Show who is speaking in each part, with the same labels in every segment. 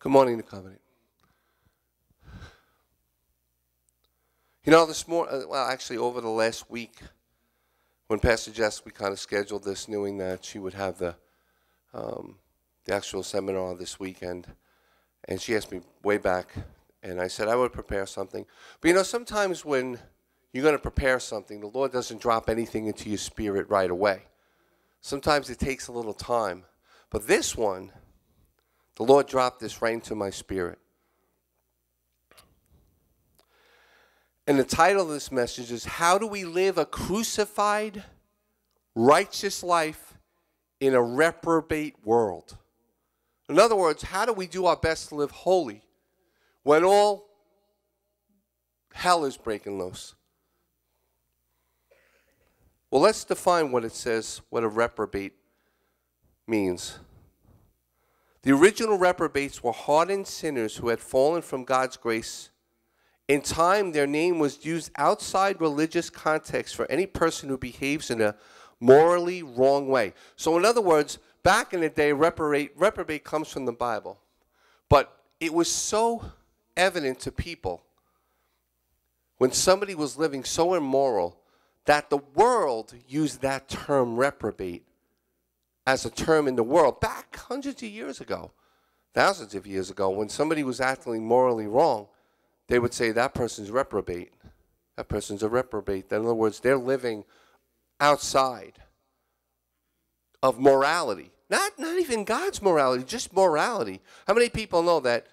Speaker 1: Good morning, the covenant. You know, this morning, well, actually, over the last week, when Pastor Jess, we kind of scheduled this, knowing that she would have the um, the actual seminar this weekend, and she asked me way back, and I said I would prepare something. But you know, sometimes when you're going to prepare something, the Lord doesn't drop anything into your spirit right away. Sometimes it takes a little time. But this one, the Lord dropped this right into my spirit. And the title of this message is How Do We Live a Crucified, Righteous Life in a Reprobate World? In other words, how do we do our best to live holy when all hell is breaking loose? Well, let's define what it says, what a reprobate means. The original reprobates were hardened sinners who had fallen from God's grace. In time, their name was used outside religious context for any person who behaves in a morally wrong way. So, in other words, back in the day, reprobate, reprobate comes from the Bible. But it was so evident to people when somebody was living so immoral that the world used that term reprobate as a term in the world back hundreds of years ago, thousands of years ago, when somebody was acting morally wrong, they would say that person's reprobate. That person's a reprobate. In other words, they're living outside of morality. Not, not even God's morality, just morality. How many people know that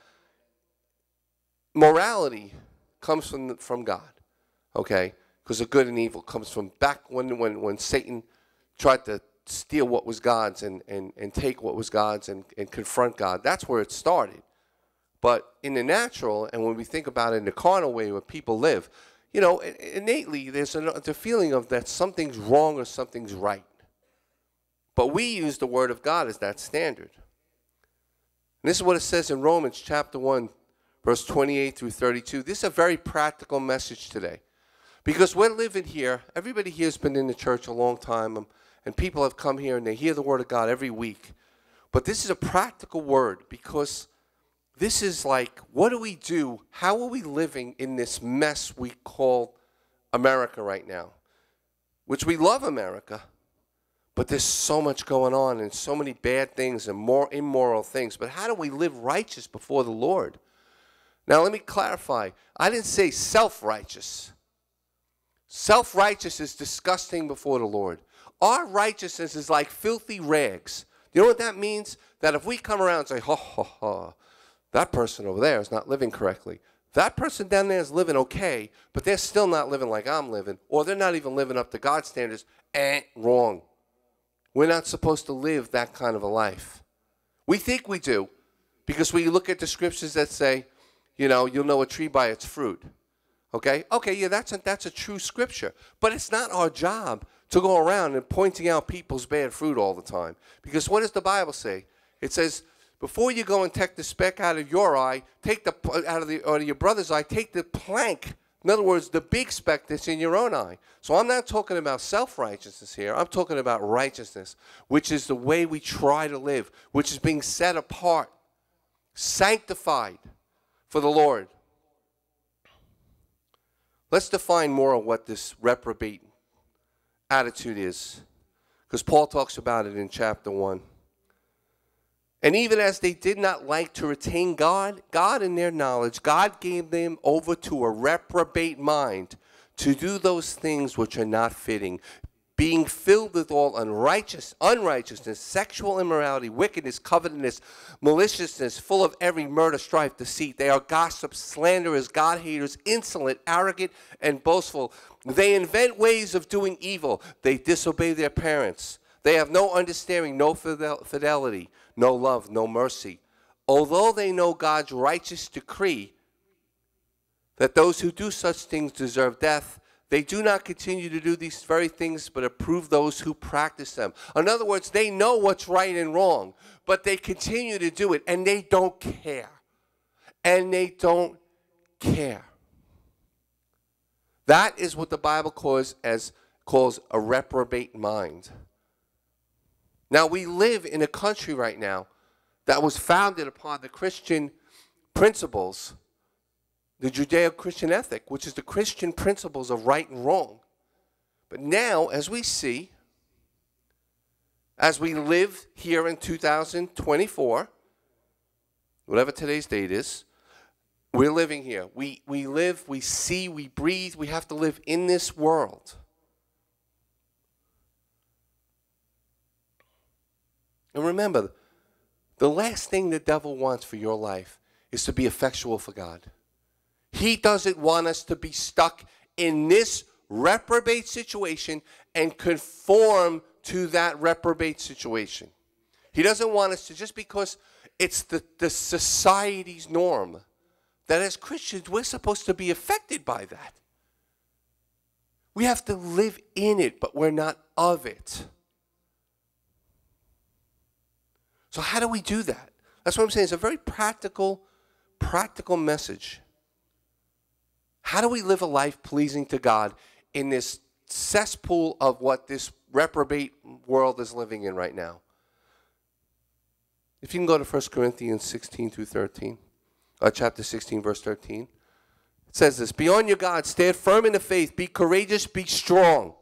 Speaker 1: morality comes from, from God? Okay? because the good and evil comes from back when, when, when Satan tried to steal what was God's and, and, and take what was God's and, and confront God. That's where it started. But in the natural, and when we think about it in the carnal way where people live, you know, innately there's a, the feeling of that something's wrong or something's right. But we use the Word of God as that standard. And this is what it says in Romans chapter 1, verse 28 through 32. This is a very practical message today. Because we're living here, everybody here has been in the church a long time, um, and people have come here and they hear the Word of God every week. But this is a practical word because this is like, what do we do? How are we living in this mess we call America right now? Which we love America, but there's so much going on and so many bad things and more immoral things. But how do we live righteous before the Lord? Now, let me clarify. I didn't say self righteous. Self righteous is disgusting before the Lord. Our righteousness is like filthy rags. You know what that means? That if we come around and say, ha ha ha, that person over there is not living correctly. That person down there is living okay, but they're still not living like I'm living, or they're not even living up to God's standards. Eh, wrong. We're not supposed to live that kind of a life. We think we do, because we look at the scriptures that say, you know, you'll know a tree by its fruit. Okay? Okay, yeah, that's a, that's a true scripture. But it's not our job to go around and pointing out people's bad fruit all the time. Because what does the Bible say? It says, before you go and take the speck out of your eye, take the out of the out of your brother's eye, take the plank. In other words, the big speck that's in your own eye. So I'm not talking about self-righteousness here. I'm talking about righteousness, which is the way we try to live, which is being set apart, sanctified for the Lord. Let's define more of what this reprobate attitude is, because Paul talks about it in chapter 1. And even as they did not like to retain God, God in their knowledge, God gave them over to a reprobate mind to do those things which are not fitting, being filled with all unrighteous, unrighteousness, sexual immorality, wickedness, covetousness, maliciousness, full of every murder, strife, deceit. They are gossips, slanderers, God haters, insolent, arrogant, and boastful. They invent ways of doing evil. They disobey their parents. They have no understanding, no fidelity, no love, no mercy. Although they know God's righteous decree that those who do such things deserve death, they do not continue to do these very things, but approve those who practice them. In other words, they know what's right and wrong, but they continue to do it, and they don't care. And they don't care. That is what the Bible calls as calls a reprobate mind. Now we live in a country right now that was founded upon the Christian principles, the Judeo Christian ethic, which is the Christian principles of right and wrong. But now, as we see, as we live here in 2024, whatever today's date is, we're living here. We, we live, we see, we breathe, we have to live in this world. And remember, the last thing the devil wants for your life is to be effectual for God. He doesn't want us to be stuck in this reprobate situation and conform to that reprobate situation. He doesn't want us to, just because it's the, the society's norm, that as Christians, we're supposed to be affected by that. We have to live in it, but we're not of it. So, how do we do that? That's what I'm saying. It's a very practical, practical message. How do we live a life pleasing to God in this cesspool of what this reprobate world is living in right now? If you can go to 1 Corinthians 16 through 13, uh, chapter 16, verse 13, it says this Be on your God, stand firm in the faith, be courageous, be strong.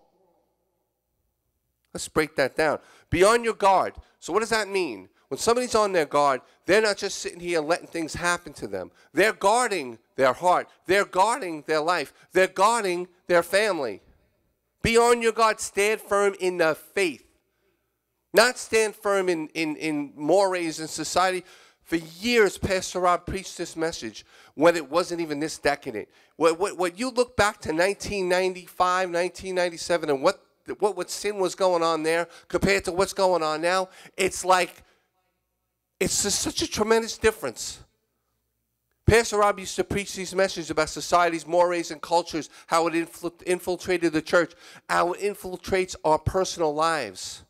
Speaker 1: Let's break that down. Be on your guard. So, what does that mean? When somebody's on their guard, they're not just sitting here letting things happen to them. They're guarding their heart, they're guarding their life, they're guarding their family. Be on your guard, stand firm in the faith. Not stand firm in, in, in mores in society. For years, Pastor Rob preached this message when it wasn't even this decadent. What, what, what you look back to 1995, 1997, and what, what, what sin was going on there compared to what's going on now, it's like, it's just such a tremendous difference. Pastor Rob used to preach these messages about society's mores and cultures, how it infiltrated the church, how it infiltrates our personal lives.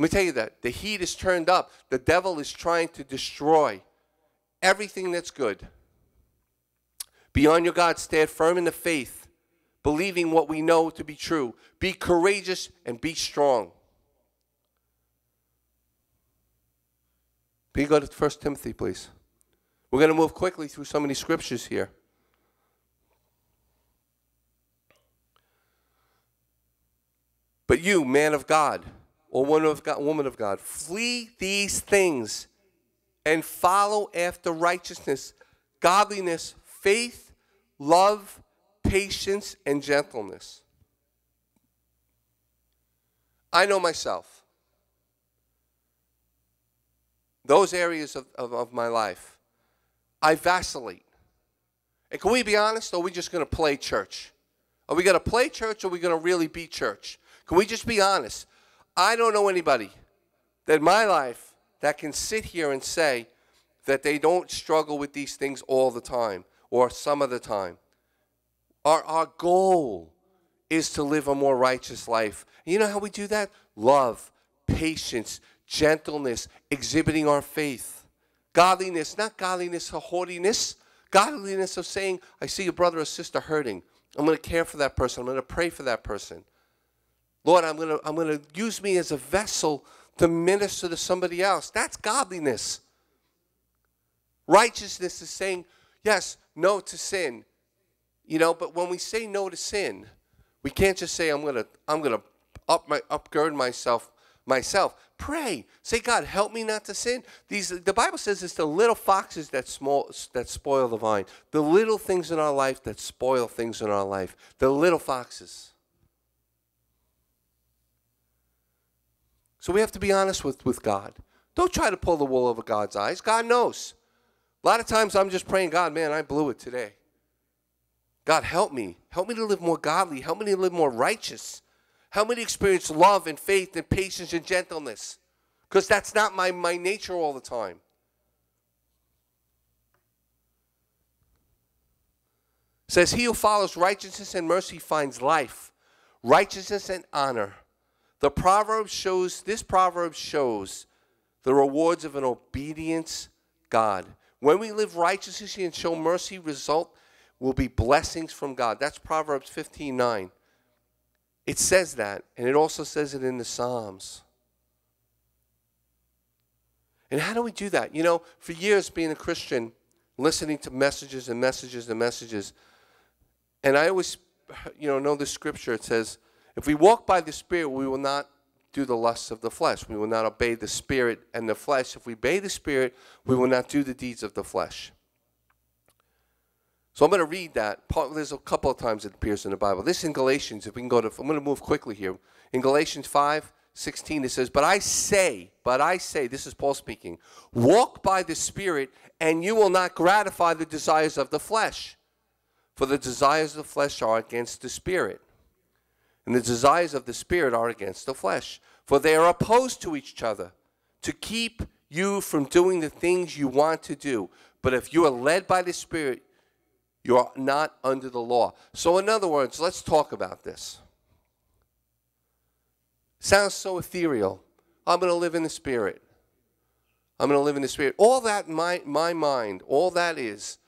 Speaker 1: Let me tell you that. The heat is turned up. The devil is trying to destroy everything that's good. Be on your God, stand firm in the faith, believing what we know to be true. Be courageous and be strong. Can you go to 1 Timothy, please? We're going to move quickly through so many scriptures here. But you, man of God, or woman of God, woman of God, flee these things and follow after righteousness, godliness, faith, love, patience, and gentleness. I know myself. Those areas of, of, of my life, I vacillate. And can we be honest, or are we just going to play church? Are we going to play church, or are we going to really be church? Can we just be honest? I don't know anybody that in my life that can sit here and say that they don't struggle with these things all the time or some of the time. Our, our goal is to live a more righteous life. You know how we do that? Love, patience, gentleness, exhibiting our faith. Godliness, not godliness of haughtiness, godliness of saying, I see a brother or sister hurting. I'm going to care for that person. I'm going to pray for that person. Lord, I'm going to I'm going to use me as a vessel to minister to somebody else. That's godliness. Righteousness is saying, yes, no to sin. You know, but when we say no to sin, we can't just say I'm going to I'm going to up my upgird myself myself. Pray. Say, God, help me not to sin. These the Bible says it's the little foxes that small that spoil the vine. The little things in our life that spoil things in our life. The little foxes. So we have to be honest with, with God. Don't try to pull the wool over God's eyes. God knows. A lot of times I'm just praying, God, man, I blew it today. God, help me. Help me to live more godly. Help me to live more righteous. Help me to experience love and faith and patience and gentleness. Because that's not my, my nature all the time. It says, He who follows righteousness and mercy finds life, righteousness and honor. The proverb shows, this proverb shows the rewards of an obedience God. When we live righteously and show mercy, result will be blessings from God. That's Proverbs 15 9. It says that, and it also says it in the Psalms. And how do we do that? You know, for years being a Christian, listening to messages and messages and messages, and I always, you know, know the scripture. It says, if we walk by the Spirit, we will not do the lusts of the flesh. We will not obey the Spirit and the flesh. If we obey the Spirit, we will not do the deeds of the flesh. So I'm going to read that. There's a couple of times it appears in the Bible. This in Galatians, if we can go to, I'm going to move quickly here. In Galatians 5, 16, it says, But I say, but I say, this is Paul speaking, walk by the Spirit, and you will not gratify the desires of the flesh. For the desires of the flesh are against the Spirit, and the desires of the Spirit are against the flesh. For they are opposed to each other to keep you from doing the things you want to do. But if you are led by the Spirit, you are not under the law. So, in other words, let's talk about this. Sounds so ethereal. I'm going to live in the Spirit. I'm going to live in the Spirit. All that, my, my mind, all that is,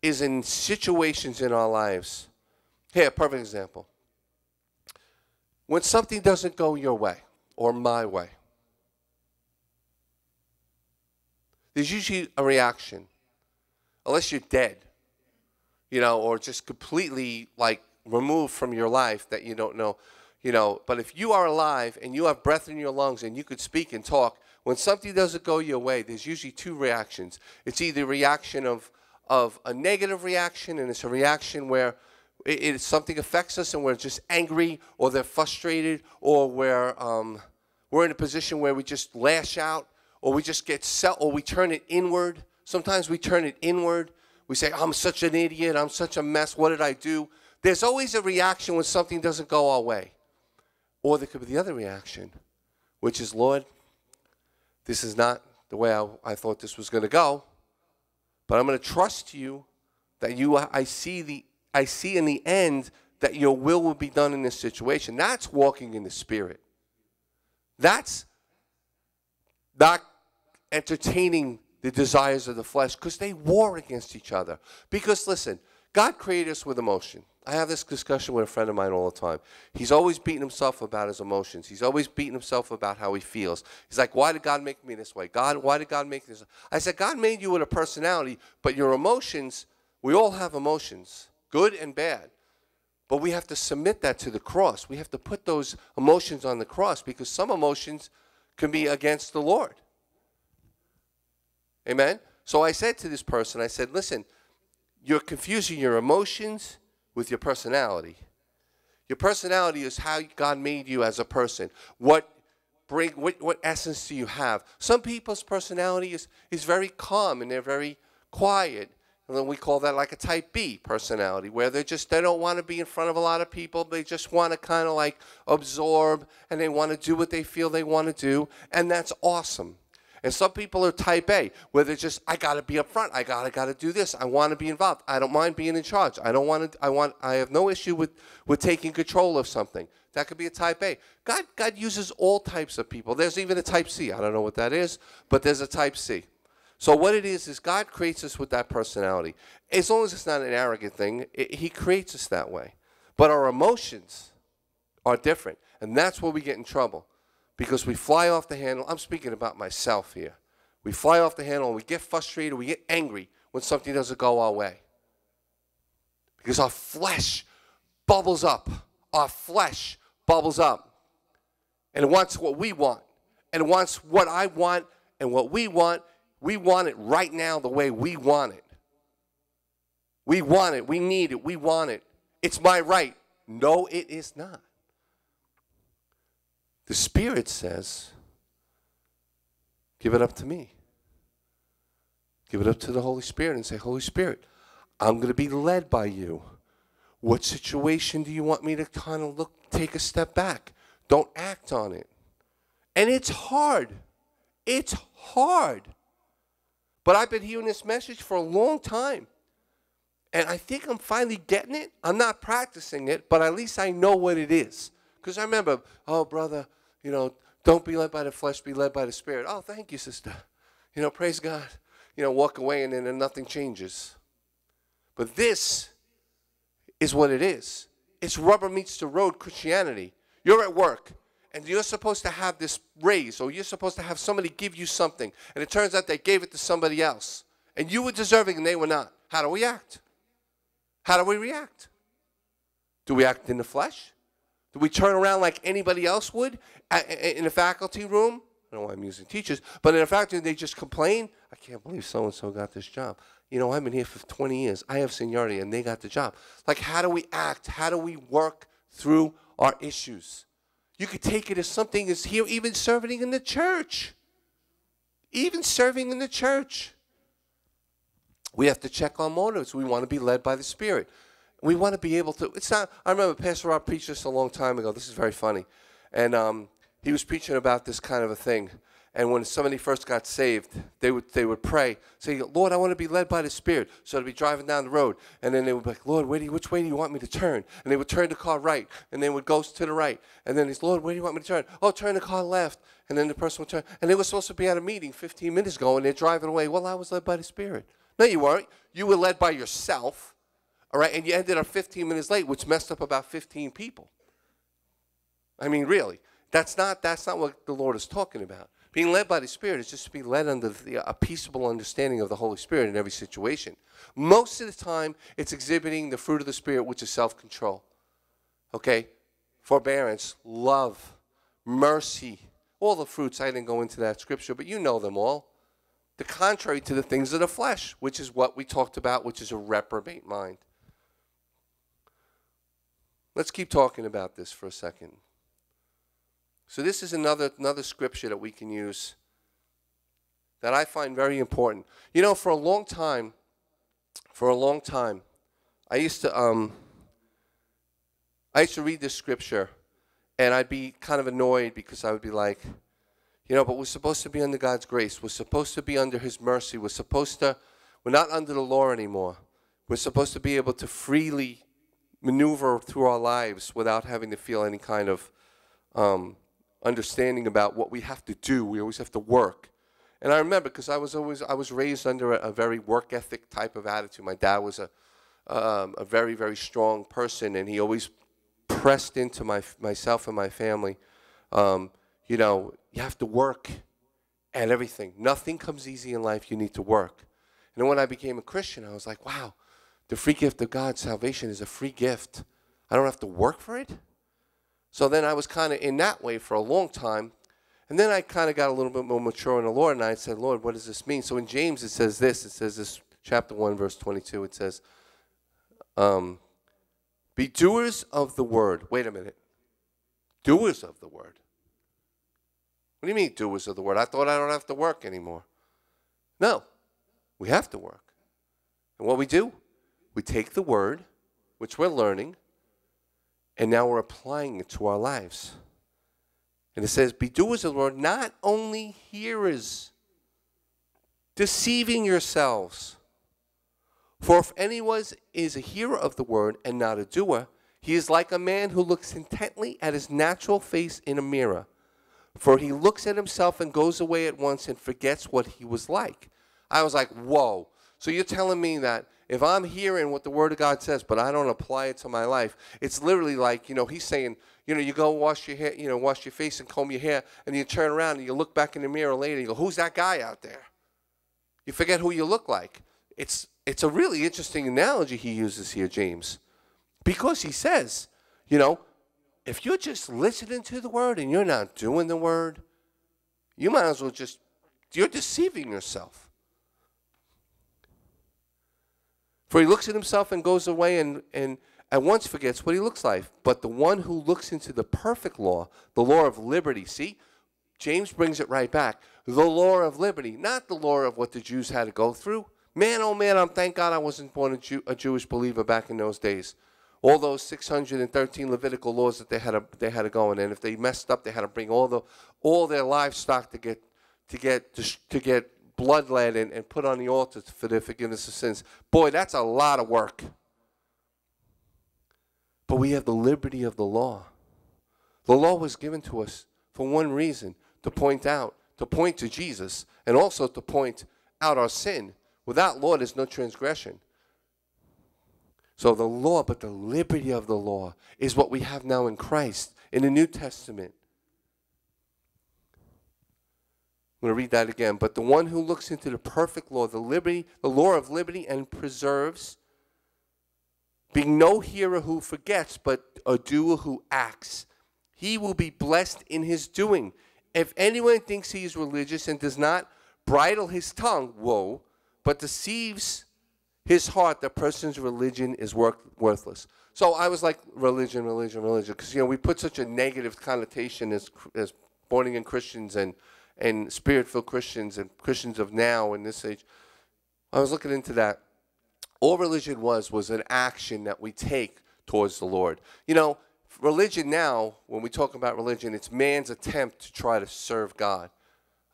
Speaker 1: is in situations in our lives. Here, perfect example. When something doesn't go your way or my way, there's usually a reaction, unless you're dead you know, or just completely like removed from your life that you don't know, you know. But if you are alive and you have breath in your lungs and you could speak and talk, when something doesn't go your way, there's usually two reactions. It's either a reaction of of a negative reaction, and it's a reaction where it, it something affects us and we're just angry, or they're frustrated, or we're um, we're in a position where we just lash out, or we just get set, or we turn it inward. Sometimes we turn it inward we say, I'm such an idiot. I'm such a mess. What did I do? There's always a reaction when something doesn't go our way. Or there could be the other reaction, which is, Lord, this is not the way I, I thought this was going to go, but I'm going to trust you that you, I see the, I see in the end that your will will be done in this situation. That's walking in the Spirit. That's not entertaining the desires of the flesh because they war against each other. Because listen, God created us with emotion. I have this discussion with a friend of mine all the time. He's always beating himself about his emotions. He's always beating himself about how he feels. He's like, why did God make me this way? God, why did God make this? I said, God made you with a personality, but your emotions, we all have emotions, good and bad. But we have to submit that to the cross. We have to put those emotions on the cross because some emotions can be against the Lord. Amen? So I said to this person, I said, listen, you're confusing your emotions with your personality. Your personality is how God made you as a person. What bring what, what essence do you have? Some people's personality is, is very calm and they're very quiet. And then we call that like a type B personality, where they just they don't want to be in front of a lot of people. They just want to kind of like absorb and they want to do what they feel they want to do, and that's awesome. And some people are type A, where they're just, I gotta be up front. I gotta gotta do this. I want to be involved. I don't mind being in charge. I don't want to. I want. I have no issue with with taking control of something. That could be a type A. God God uses all types of people. There's even a type C. I don't know what that is, but there's a type C. So what it is is God creates us with that personality. As long as it's not an arrogant thing, it, He creates us that way. But our emotions are different, and that's where we get in trouble because we fly off the handle. I'm speaking about myself here. We fly off the handle and we get frustrated, we get angry when something doesn't go our way. Because our flesh bubbles up. Our flesh bubbles up. And it wants what we want. And it wants what I want and what we want. We want it right now the way we want it. We want it. We need it. We want it. It's my right. No, it is not. The Spirit says, give it up to me. Give it up to the Holy Spirit and say, Holy Spirit, I'm going to be led by you. What situation do you want me to kind of look, take a step back? Don't act on it. And it's hard. It's hard. But I've been hearing this message for a long time. And I think I'm finally getting it. I'm not practicing it, but at least I know what it is. Because I remember, oh, brother, you know, don't be led by the flesh, be led by the Spirit. Oh, thank you, sister. You know, praise God. You know, walk away and then nothing changes. But this is what it is. It's rubber meets the road Christianity. You're at work and you're supposed to have this raise, or you're supposed to have somebody give you something, and it turns out they gave it to somebody else, and you were deserving and they were not, how do we act? How do we react? Do we act in the flesh? Do we turn around like anybody else would in a faculty room? I don't know why I'm using teachers, but in a faculty, they just complain. I can't believe so and so got this job. You know, I've been here for 20 years. I have seniority, and they got the job. Like, how do we act? How do we work through our issues? You could take it as something as here, even serving in the church. Even serving in the church. We have to check our motives. We want to be led by the Spirit. We want to be able to. It's not. I remember Pastor Rob preached this a long time ago. This is very funny, and um, he was preaching about this kind of a thing. And when somebody first got saved, they would they would pray, say, "Lord, I want to be led by the Spirit." So they'd be driving down the road, and then they would be like, "Lord, where do you, which way do you want me to turn?" And they would turn the car right, and then would go to the right, and then he's, "Lord, where do you want me to turn?" Oh, turn the car left, and then the person would turn. And they were supposed to be at a meeting 15 minutes ago, and they're driving away. Well, I was led by the Spirit. No, you weren't. You were led by yourself, all right, and you ended up 15 minutes late, which messed up about 15 people. I mean, really, that's not that's not what the Lord is talking about. Being led by the Spirit is just to be led under the, a peaceable understanding of the Holy Spirit in every situation. Most of the time, it's exhibiting the fruit of the Spirit, which is self control. Okay? Forbearance, love, mercy, all the fruits. I didn't go into that scripture, but you know them all. The contrary to the things of the flesh, which is what we talked about, which is a reprobate mind. Let's keep talking about this for a second. So this is another another scripture that we can use that I find very important. You know, for a long time, for a long time, I used to um, I used to read this scripture, and I'd be kind of annoyed because I would be like, you know, but we're supposed to be under God's grace. We're supposed to be under His mercy. We're supposed to. We're not under the law anymore. We're supposed to be able to freely maneuver through our lives without having to feel any kind of um, understanding about what we have to do. We always have to work. And I remember because I was always I was raised under a, a, very work ethic type of attitude. My dad was a um, a very very strong person, and he always pressed into my myself and my family. Um, you know, you have to work at everything. Nothing comes easy in life. You need to work. And then when I became a Christian, I was like, wow, the free gift of God, salvation, is a free gift. I don't have to work for it. So then I was kind of in that way for a long time. And then I kind of got a little bit more mature in the Lord, and I said, Lord, what does this mean? So in James, it says this it says this, chapter 1, verse 22, it says, um, Be doers of the word. Wait a minute. Doers of the word. What do you mean, doers of the word? I thought I don't have to work anymore. No, we have to work. And what we do, we take the word, which we're learning, and now we're applying it to our lives. And it says, Be doers of the word, not only hearers, deceiving yourselves. For if anyone is a hearer of the word and not a doer, he is like a man who looks intently at his natural face in a mirror. For he looks at himself and goes away at once and forgets what he was like. I was like, whoa. So you're telling me that if I'm hearing what the Word of God says, but I don't apply it to my life, it's literally like, you know, He's saying, you know, you go wash your hair, you know, wash your face and comb your hair, and you turn around and you look back in the mirror later and you go, who's that guy out there? You forget who you look like. It's, it's a really interesting analogy he uses here, James, because he says, you know, if you're just listening to the Word and you're not doing the Word, you might as well just, you're deceiving yourself. For he looks at himself and goes away and, and at once forgets what he looks like. But the one who looks into the perfect law, the law of liberty, see, James brings it right back. The law of liberty, not the law of what the Jews had to go through. Man, oh man, I'm thank God I wasn't born a, Jew, a Jewish believer back in those days. All those 613 Levitical laws that they had to, they had to go in, and if they messed up, they had to bring all the all their livestock to get to get to get blood led and, and put on the altar for the forgiveness of sins. Boy, that's a lot of work. But we have the liberty of the law. The law was given to us for one reason to point out, to point to Jesus, and also to point out our sin. Without law, there's no transgression. So the law, but the liberty of the law is what we have now in Christ in the New Testament. I'm going to read that again. But the one who looks into the perfect law, the liberty, the law of liberty, and preserves, being no hearer who forgets, but a doer who acts, he will be blessed in his doing. If anyone thinks he is religious and does not bridle his tongue, woe, but deceives his heart, the person's religion is worth, worthless. So I was like, religion, religion, religion, because you know we put such a negative connotation as as born again Christians and and spirit filled Christians and Christians of now in this age. I was looking into that. All religion was was an action that we take towards the Lord. You know, religion now, when we talk about religion, it's man's attempt to try to serve God.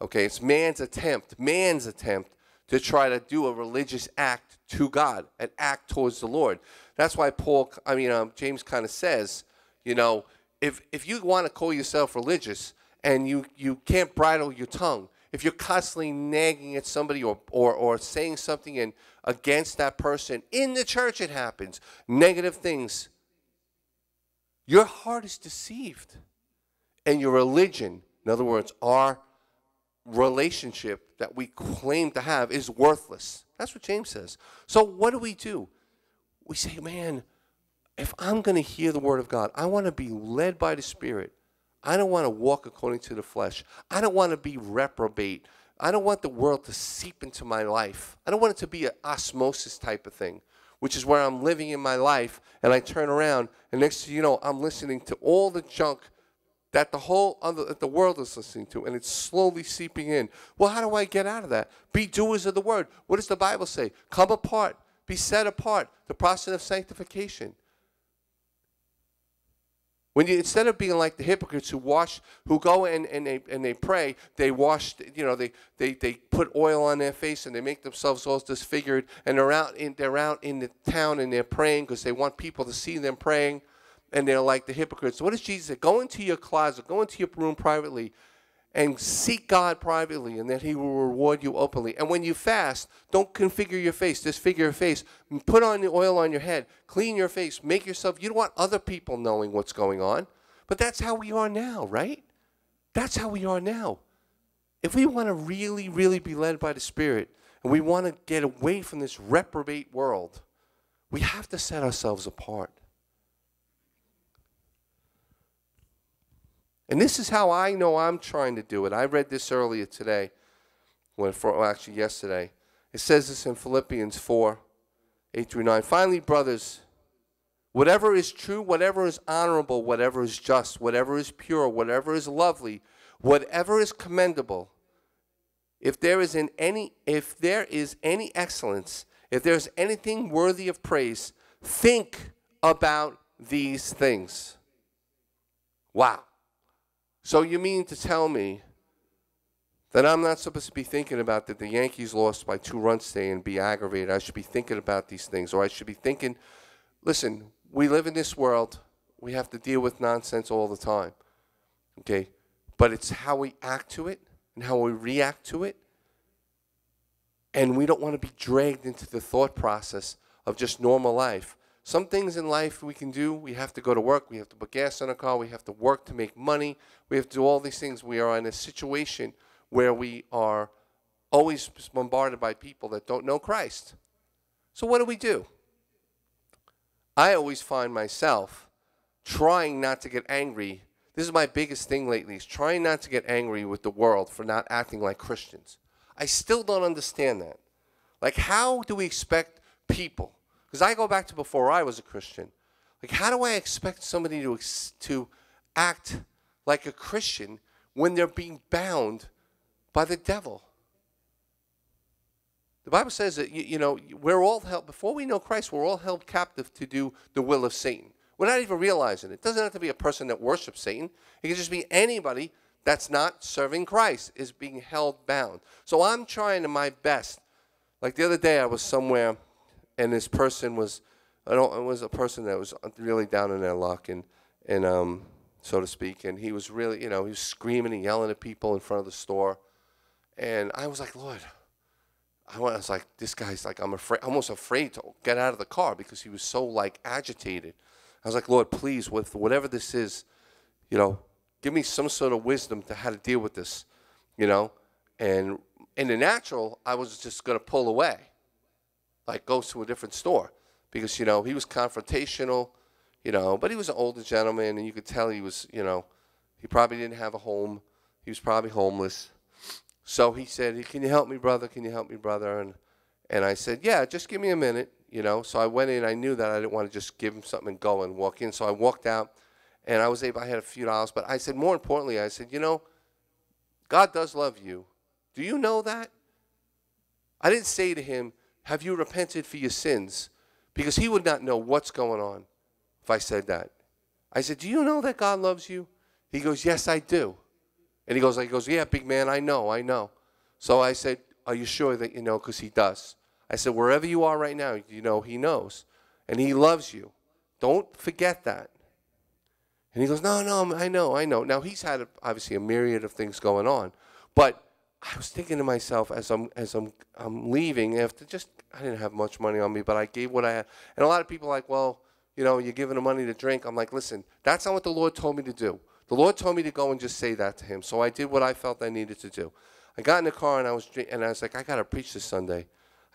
Speaker 1: Okay, it's man's attempt, man's attempt to try to do a religious act to God, an act towards the Lord. That's why Paul, I mean, um, James kind of says, you know, if if you want to call yourself religious and you you can't bridle your tongue, if you're constantly nagging at somebody or or, or saying something and against that person in the church, it happens negative things. Your heart is deceived, and your religion, in other words, our relationship that we claim to have is worthless. That's what James says. So what do we do? We say, man, if I'm going to hear the word of God, I want to be led by the Spirit. I don't want to walk according to the flesh. I don't want to be reprobate. I don't want the world to seep into my life. I don't want it to be an osmosis type of thing, which is where I'm living in my life and I turn around and next thing you know, I'm listening to all the junk that the whole other that the world is listening to and it's slowly seeping in. Well, how do I get out of that? Be doers of the word. What does the Bible say? Come apart, be set apart, the process of sanctification. When you instead of being like the hypocrites who wash, who go in and they and they pray, they wash, you know, they they, they put oil on their face and they make themselves all disfigured, and they're out in they're out in the town and they're praying because they want people to see them praying and they're like the hypocrites. What does Jesus say? Go into your closet, go into your room privately, and seek God privately, and that He will reward you openly. And when you fast, don't configure your face, disfigure your face. Put on the oil on your head, clean your face, make yourself. You don't want other people knowing what's going on, but that's how we are now, right? That's how we are now. If we want to really, really be led by the Spirit, and we want to get away from this reprobate world, we have to set ourselves apart. And this is how I know I'm trying to do it. I read this earlier today, when for well, actually yesterday. It says this in Philippians 4, 8 through 9. Finally, brothers, whatever is true, whatever is honorable, whatever is just, whatever is pure, whatever is lovely, whatever is commendable, if there is in any if there is any excellence, if there's anything worthy of praise, think about these things. Wow. So you mean to tell me that I'm not supposed to be thinking about that the Yankees lost by two runs today and be aggravated? I should be thinking about these things, or I should be thinking, listen, we live in this world. We have to deal with nonsense all the time. Okay? But it's how we act to it and how we react to it. And we don't want to be dragged into the thought process of just normal life. Some things in life we can do. We have to go to work. We have to put gas in a car. We have to work to make money. We have to do all these things. We are in a situation where we are always bombarded by people that don't know Christ. So what do we do? I always find myself trying not to get angry. This is my biggest thing lately is trying not to get angry with the world for not acting like Christians. I still don't understand that. Like how do we expect people because I go back to before I was a Christian. Like, how do I expect somebody to, to act like a Christian when they're being bound by the devil? The Bible says that, you, you know, we're all held, before we know Christ, we're all held captive to do the will of Satan. We're not even realizing it. It doesn't have to be a person that worships Satan. It can just be anybody that's not serving Christ is being held bound. So I'm trying to my best. Like the other day, I was somewhere and this person was, I don't, it was a person that was really down in their luck, and and um, so to speak, and he was really, you know, he was screaming and yelling at people in front of the store, and I was like, Lord, I was like, this guy's like, I'm afraid, almost afraid to get out of the car because he was so like agitated. I was like, Lord, please, with whatever this is, you know, give me some sort of wisdom to how to deal with this, you know. and in the natural, I was just going to pull away, like goes to a different store, because you know he was confrontational, you know. But he was an older gentleman, and you could tell he was, you know, he probably didn't have a home. He was probably homeless. So he said, "Can you help me, brother? Can you help me, brother?" And and I said, "Yeah, just give me a minute." You know. So I went in. I knew that I didn't want to just give him something and go and walk in. So I walked out, and I was able. I had a few dollars, but I said, more importantly, I said, you know, God does love you. Do you know that? I didn't say to him, Have you repented for your sins? Because he would not know what's going on if I said that. I said, Do you know that God loves you? He goes, Yes, I do. And he goes, he goes, Yeah, big man, I know, I know. So I said, Are you sure that you know? Because he does. I said, Wherever you are right now, you know, he knows. And he loves you. Don't forget that. And he goes, No, no, I know, I know. Now he's had obviously a myriad of things going on. But I was thinking to myself as I'm as I'm I'm leaving after just I didn't have much money on me, but I gave what I had. And a lot of people like, well, you know, you're giving them money to drink. I'm like, listen, that's not what the Lord told me to do. The Lord told me to go and just say that to him. So I did what I felt I needed to do. I got in the car and I was and I was like, I gotta preach this Sunday.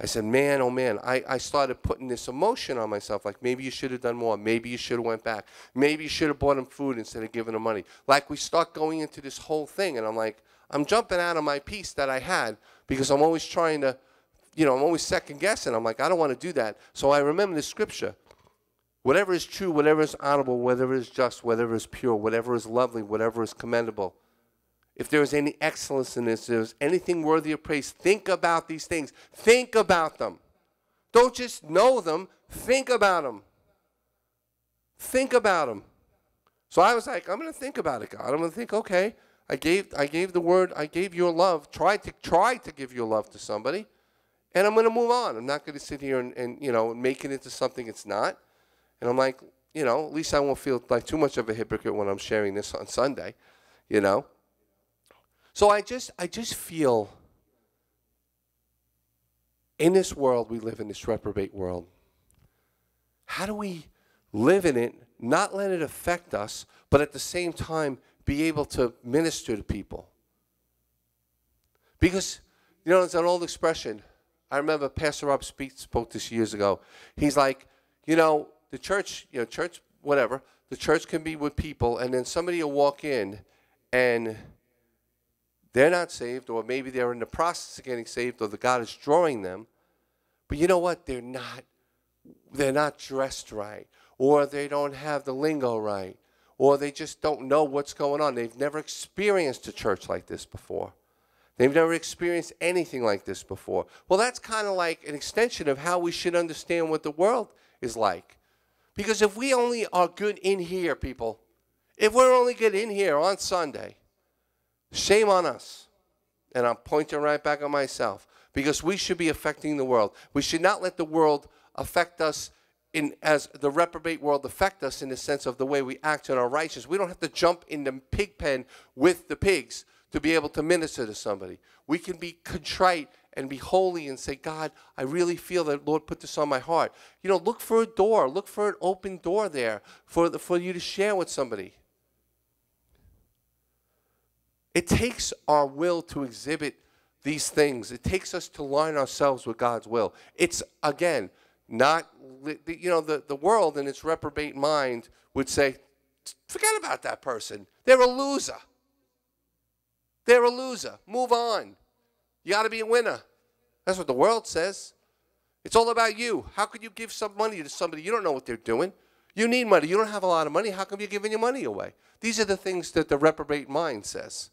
Speaker 1: I said, man, oh man, I, I started putting this emotion on myself. Like maybe you should have done more. Maybe you should have went back. Maybe you should have bought him food instead of giving him money. Like we start going into this whole thing, and I'm like, I'm jumping out of my piece that I had because I'm always trying to, you know, I'm always second guessing. I'm like, I don't want to do that. So I remember the scripture. Whatever is true, whatever is honorable, whatever is just, whatever is pure, whatever is lovely, whatever is commendable. If there is any excellence in this, there is anything worthy of praise, think about these things. Think about them. Don't just know them, think about them. Think about them. So I was like, I'm going to think about it, God. I'm going to think, okay, I gave I gave the word, I gave your love, tried to try to give your love to somebody, and I'm gonna move on. I'm not gonna sit here and, and you know make it into something it's not. And I'm like, you know, at least I won't feel like too much of a hypocrite when I'm sharing this on Sunday, you know. So I just I just feel in this world we live in this reprobate world. How do we live in it, not let it affect us, but at the same time be able to minister to people. Because, you know, it's an old expression. I remember Pastor Rob speak, spoke this years ago. He's like, you know, the church, you know, church, whatever, the church can be with people, and then somebody will walk in and they're not saved, or maybe they're in the process of getting saved, or the God is drawing them. But you know what? They're not they're not dressed right, or they don't have the lingo right, or they just don't know what's going on. They've never experienced a church like this before. They've never experienced anything like this before. Well, that's kind of like an extension of how we should understand what the world is like. Because if we only are good in here, people, if we're only good in here on Sunday, shame on us. And I'm pointing right back at myself because we should be affecting the world. We should not let the world affect us in as the reprobate world affect us in the sense of the way we act in our righteous. We don't have to jump in the pig pen with the pigs to be able to minister to somebody. We can be contrite and be holy and say, God, I really feel that Lord put this on my heart. You know, look for a door, look for an open door there for, the, for you to share with somebody. It takes our will to exhibit these things. It takes us to line ourselves with God's will. It's, again, not you know the, the world in its reprobate mind would say forget about that person. They're a loser. They're a loser. Move on. You got to be a winner. That's what the world says. It's all about you. How could you give some money to somebody? You don't know what they're doing. You need money. You don't have a lot of money. How come you're giving your money away? These are the things that the reprobate mind says.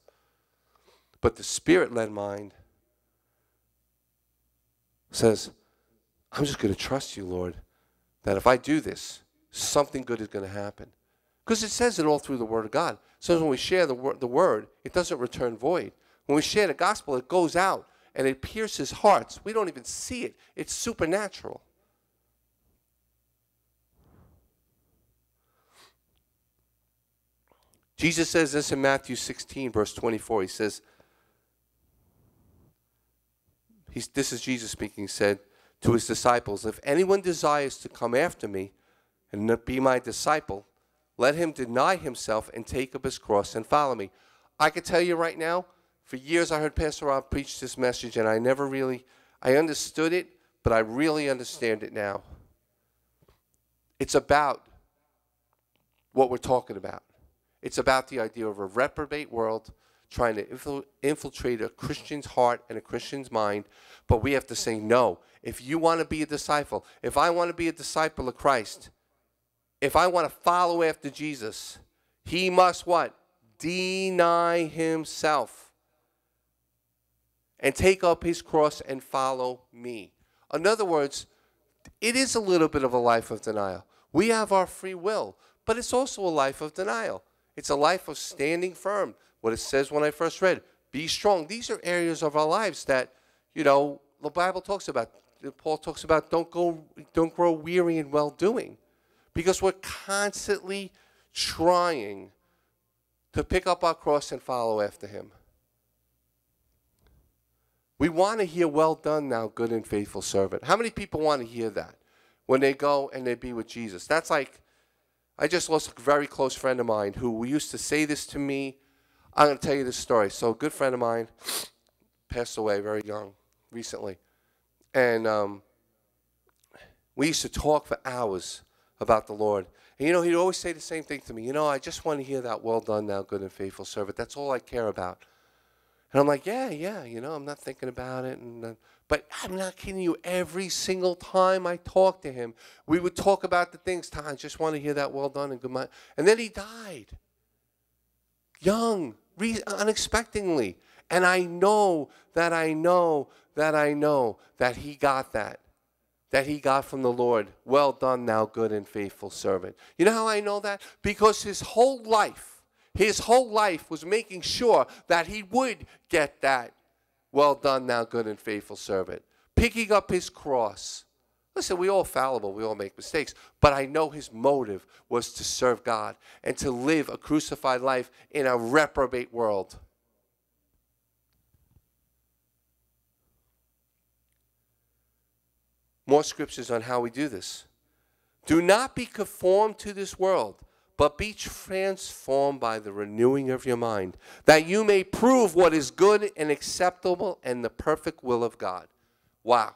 Speaker 1: But the spirit-led mind says I'm just going to trust you, Lord, that if I do this, something good is going to happen. Because it says it all through the Word of God. Says when we share the, wor- the Word, it doesn't return void. When we share the gospel, it goes out and it pierces hearts. We don't even see it, it's supernatural. Jesus says this in Matthew 16, verse 24. He says, he's, This is Jesus speaking. He said, to his disciples, If anyone desires to come after me and be my disciple, let him deny himself and take up his cross and follow me. I can tell you right now, for years I heard Pastor Rob preach this message, and I never really, I understood it, but I really understand it now. It's about what we're talking about. It's about the idea of a reprobate world trying to infiltrate a Christian's heart and a Christian's mind, but we have to say no. If you want to be a disciple, if I want to be a disciple of Christ, if I want to follow after Jesus, he must what? Deny himself and take up his cross and follow me. In other words, it is a little bit of a life of denial. We have our free will, but it's also a life of denial. It's a life of standing firm. What it says when I first read, be strong. These are areas of our lives that, you know, the Bible talks about. Paul talks about don't go don't grow weary in well doing. Because we're constantly trying to pick up our cross and follow after him. We want to hear, well done, now, good and faithful servant. How many people want to hear that when they go and they be with Jesus? That's like, I just lost a very close friend of mine who used to say this to me. I'm going to tell you this story. So, a good friend of mine passed away very young recently. And um, we used to talk for hours about the Lord. And you know, he'd always say the same thing to me. You know, I just want to hear that, well done, thou good and faithful servant. That's all I care about. And I'm like, yeah, yeah, you know, I'm not thinking about it. And uh, but I'm not kidding you. Every single time I talked to him, we would talk about the things. I just want to hear that well done and good mind. And then he died, young, re- unexpectedly. And I know that I know that I know that he got that. That he got from the Lord. Well done, thou good and faithful servant. You know how I know that? Because his whole life his whole life was making sure that he would get that. Well done, now good and faithful servant. Picking up his cross. Listen, we all fallible, we all make mistakes, but I know his motive was to serve God and to live a crucified life in a reprobate world. More scriptures on how we do this. Do not be conformed to this world, but be transformed by the renewing of your mind, that you may prove what is good and acceptable and the perfect will of God. Wow.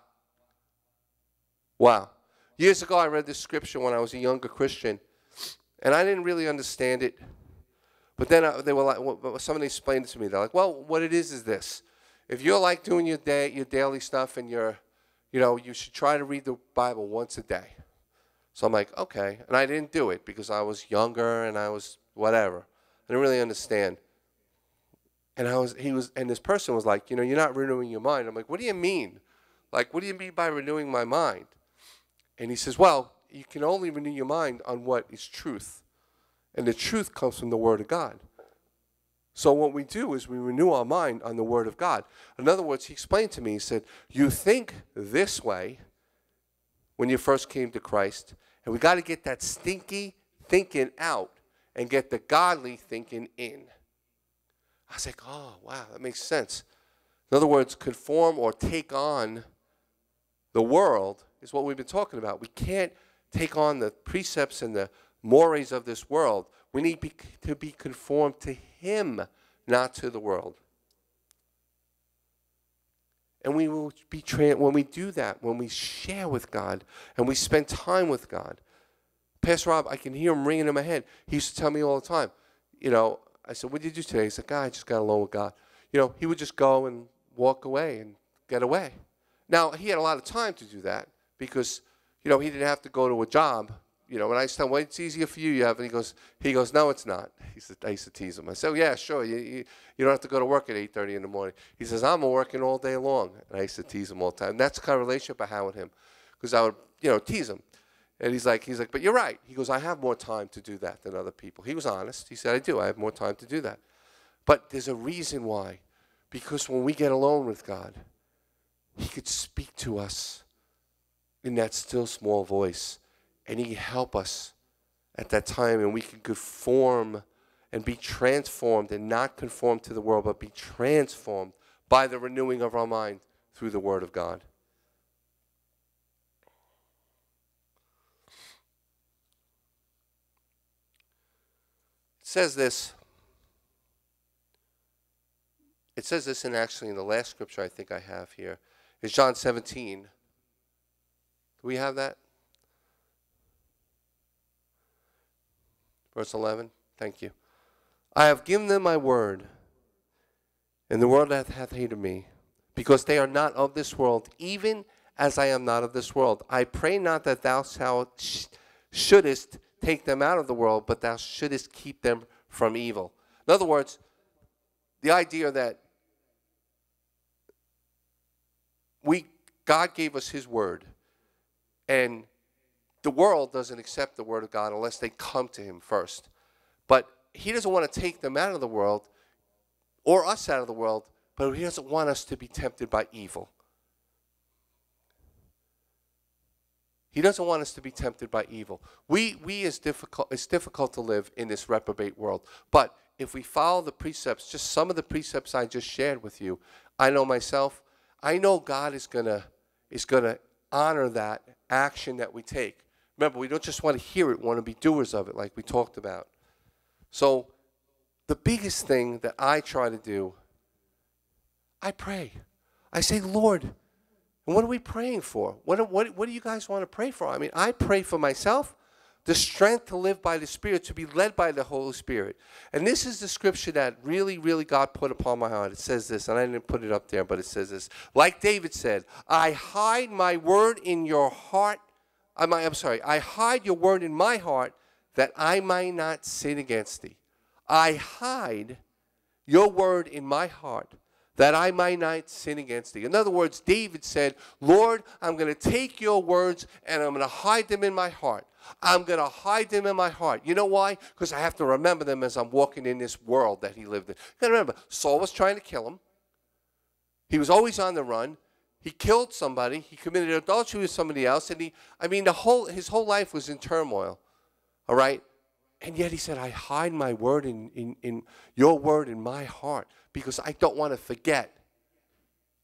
Speaker 1: Wow. Years ago, I read this scripture when I was a younger Christian, and I didn't really understand it. But then I, they were like, somebody explained it to me. They're like, well, what it is is this: if you're like doing your day, your daily stuff, and you're, you know, you should try to read the Bible once a day. So I'm like, okay. And I didn't do it because I was younger and I was whatever. I didn't really understand. And I was, he was, and this person was like, you know, you're not renewing your mind. I'm like, what do you mean? Like, what do you mean by renewing my mind? And he says, well, you can only renew your mind on what is truth. And the truth comes from the Word of God. So what we do is we renew our mind on the Word of God. In other words, he explained to me, he said, you think this way when you first came to Christ. And we got to get that stinky thinking out and get the godly thinking in. I was like, oh, wow, that makes sense. In other words, conform or take on the world is what we've been talking about. We can't take on the precepts and the mores of this world. We need be, to be conformed to Him, not to the world. And we will be tra- when we do that, when we share with God and we spend time with God. Pastor Rob, I can hear him ringing in my head. He used to tell me all the time, you know, I said, What did you do today? He said, God, I just got alone with God. You know, he would just go and walk away and get away. Now, he had a lot of time to do that because, you know, he didn't have to go to a job you know, when I him, well, it's easier for you, you have, and he goes, he goes, no, it's not. He said, I used to tease him. I said, oh, yeah, sure, you, you, you don't have to go to work at 8.30 in the morning. He says, I'm working all day long. And I used to tease him all the time. And that's the kind of relationship I had with him because I would, you know, tease him. And he's like, he's like, but you're right. He goes, I have more time to do that than other people. He was honest. He said, I do. I have more time to do that. But there's a reason why. Because when we get alone with God, he could speak to us in that still small voice and He can help us at that time, and we can conform and be transformed and not conform to the world, but be transformed by the renewing of our mind through the Word of God. It says this. It says this in actually in the last scripture I think I have here. Is John 17. Do we have that? Verse 11. Thank you. I have given them my word, and the world hath, hath hated me, because they are not of this world, even as I am not of this world. I pray not that thou shalt, sh- shouldest take them out of the world, but thou shouldest keep them from evil. In other words, the idea that we God gave us his word and the world doesn't accept the word of God unless they come to him first. But he doesn't want to take them out of the world or us out of the world, but he doesn't want us to be tempted by evil. He doesn't want us to be tempted by evil. We, we is difficult, it's difficult to live in this reprobate world. But if we follow the precepts, just some of the precepts I just shared with you, I know myself, I know God is gonna is gonna honor that action that we take. Remember, we don't just want to hear it, want to be doers of it, like we talked about. So the biggest thing that I try to do, I pray. I say, Lord, and what are we praying for? What, what, what do you guys want to pray for? I mean, I pray for myself the strength to live by the Spirit, to be led by the Holy Spirit. And this is the scripture that really, really God put upon my heart. It says this, and I didn't put it up there, but it says this. Like David said, I hide my word in your heart. I'm, I'm sorry, I hide your word in my heart that I might not sin against thee. I hide your word in my heart that I might not sin against thee. In other words, David said, Lord, I'm going to take your words and I'm going to hide them in my heart. I'm going to hide them in my heart. You know why? Because I have to remember them as I'm walking in this world that he lived in. You got to remember, Saul was trying to kill him. He was always on the run. He killed somebody. He committed adultery with somebody else, and he, I mean, the whole his whole life was in turmoil. All right, and yet he said, "I hide my word in in, in your word in my heart." because I don't want to forget.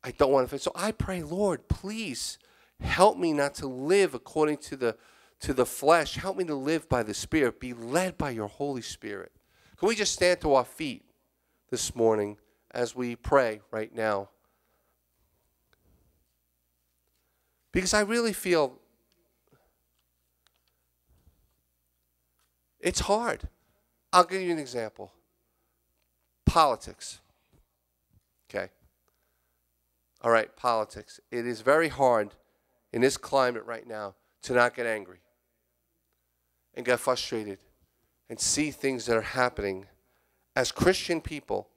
Speaker 1: I don't want to forget. So I pray, Lord, please help me not to live according to the to the flesh. Help me to live by the Spirit. Be led by your Holy Spirit. Can we just stand to our feet this morning as we pray right now? Because I really feel it's hard. I'll give you an example. Politics. Okay? All right, politics. It is very hard in this climate right now to not get angry and get frustrated and see things that are happening as Christian people.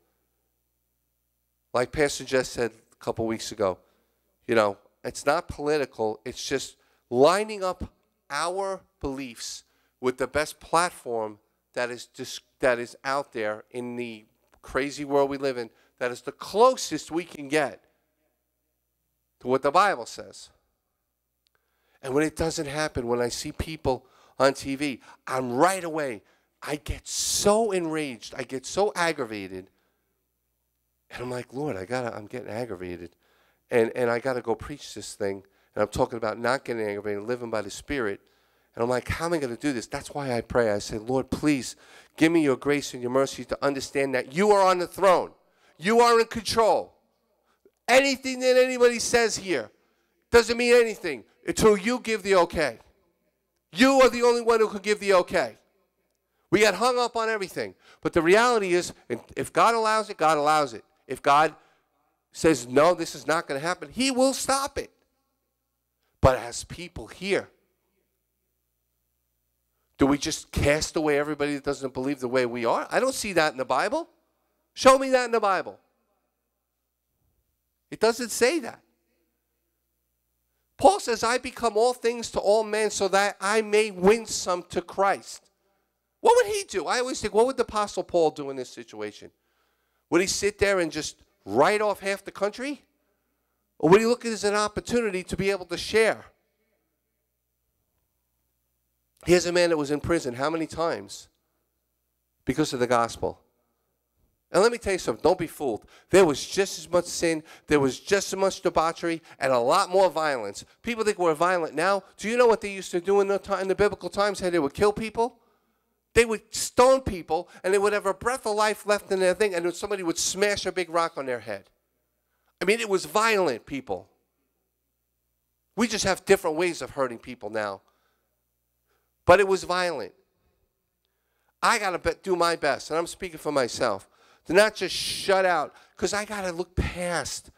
Speaker 1: Like Pastor Jess said a couple weeks ago, you know, it's not political, it's just lining up our beliefs with the best platform that is that is out there in the crazy world we live in that is the closest we can get to what the Bible says. And when it doesn't happen, when I see people on TV, I'm right away, I get so enraged, I get so aggravated. And I'm like, Lord, I gotta, I'm getting aggravated. And, and I gotta go preach this thing. And I'm talking about not getting aggravated, living by the Spirit. And I'm like, how am I going to do this? That's why I pray. I say, Lord, please give me your grace and your mercy to understand that you are on the throne. You are in control. Anything that anybody says here doesn't mean anything until you give the okay. You are the only one who can give the okay. We get hung up on everything. But the reality is, if God allows it, God allows it. If God says, no, this is not going to happen, He will stop it. But as people here, do we just cast away everybody that doesn't believe the way we are? I don't see that in the Bible. Show me that in the Bible. It doesn't say that. Paul says, I become all things to all men so that I may win some to Christ. What would he do? I always think, what would the Apostle Paul do in this situation? Would he sit there and just write off half the country? Or would he look at it as an opportunity to be able to share? Here's a man that was in prison how many times? Because of the gospel. And let me tell you something, don't be fooled. There was just as much sin, there was just as much debauchery, and a lot more violence. People think we're violent now. Do you know what they used to do in the, in the biblical times? How they would kill people? they would stone people and they would have a breath of life left in their thing and somebody would smash a big rock on their head. I mean, it was violent, people. We just have different ways of hurting people now. But it was violent. I got to do my best, and I'm speaking for myself, to not just shut out, because I got to look past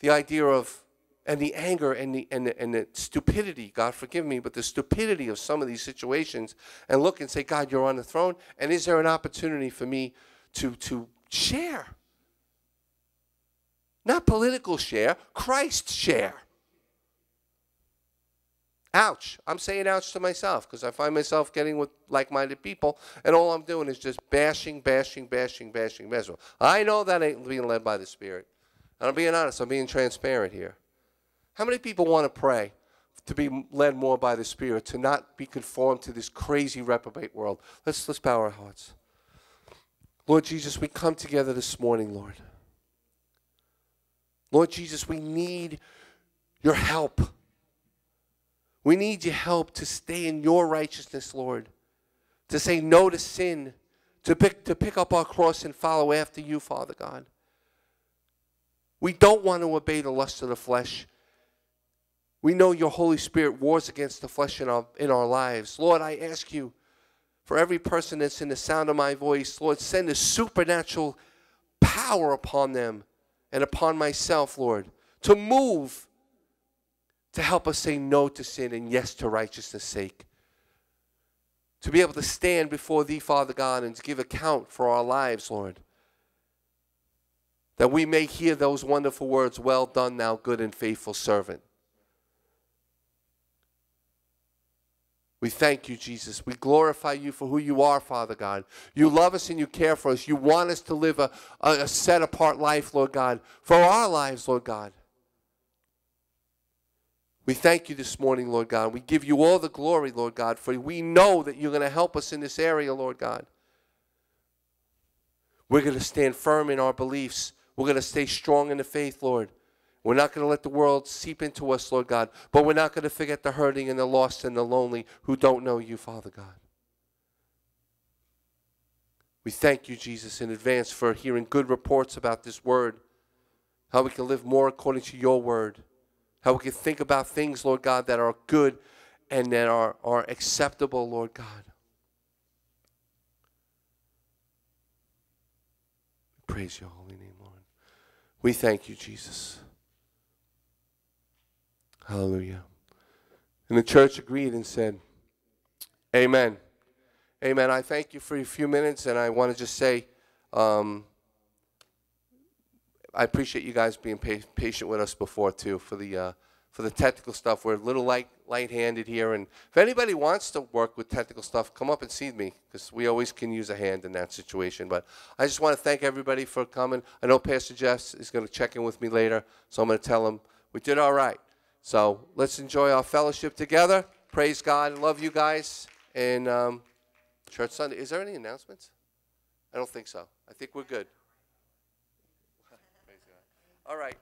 Speaker 1: the idea of and the anger and the, and, the, and the stupidity, God forgive me, but the stupidity of some of these situations and look and say, God, you're on the throne. And is there an opportunity for me to, to share? Not political share, Christ share. Ouch. I'm saying ouch to myself because I find myself getting with like minded people, and all I'm doing is just bashing, bashing, bashing, bashing, bashing. I know that ain't being led by the Spirit. And I'm being honest, I'm being transparent here. How many people want to pray to be led more by the Spirit, to not be conformed to this crazy reprobate world? Let's, let's bow our hearts. Lord Jesus, we come together this morning, Lord. Lord Jesus, we need your help. We need your help to stay in your righteousness, Lord. To say no to sin, to pick, to pick up our cross and follow after you, Father God. We don't want to obey the lust of the flesh. We know your Holy Spirit wars against the flesh in our, in our lives. Lord, I ask you for every person that's in the sound of my voice, Lord, send a supernatural power upon them and upon myself, Lord, to move to help us say no to sin and yes to righteousness' sake. To be able to stand before Thee, Father God, and to give account for our lives, Lord. That we may hear those wonderful words, Well done, thou good and faithful servant. We thank you, Jesus. We glorify you for who you are, Father God. You love us and you care for us. You want us to live a, a set apart life, Lord God, for our lives, Lord God. We thank you this morning, Lord God. We give you all the glory, Lord God, for we know that you're going to help us in this area, Lord God. We're going to stand firm in our beliefs. We're going to stay strong in the faith, Lord. We're not going to let the world seep into us, Lord God, but we're not going to forget the hurting and the lost and the lonely who don't know you, Father God. We thank you, Jesus, in advance for hearing good reports about this word, how we can live more according to your word, how we can think about things, Lord God, that are good and that are, are acceptable, Lord God. Praise your holy name, Lord. We thank you, Jesus. Hallelujah. And the church agreed and said, Amen. Amen. I thank you for a few minutes, and I want to just say, um, I appreciate you guys being pa- patient with us before too for the uh, for the technical stuff. We're a little light light-handed here, and if anybody wants to work with technical stuff, come up and see me because we always can use a hand in that situation. But I just want to thank everybody for coming. I know Pastor Jess is going to check in with me later, so I'm going to tell him we did all right. So let's enjoy our fellowship together. Praise God. Love you guys. And um, Church Sunday. Is there any announcements? I don't think so. I think we're good. All right.